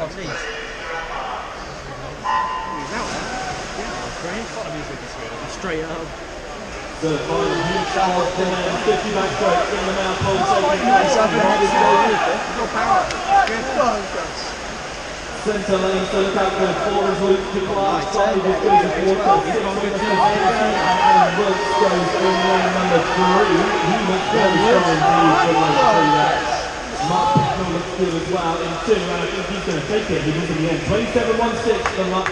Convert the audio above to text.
seconds. Oh, please. He's out there. Great. What a music is really. Straight up. The final heat of the man, 50 back straight in the mouth hole, taking He's up place. there. He's got power. Good. Centre lane, so look out for four is Luke to class, five is Joseph Walker, six is and Wilkes goes in lane number three. He looks very strong indeed for those three laps. Mark Good as well in two, and I think he's going to take it. He was in the end. 27-1-6 for Mark.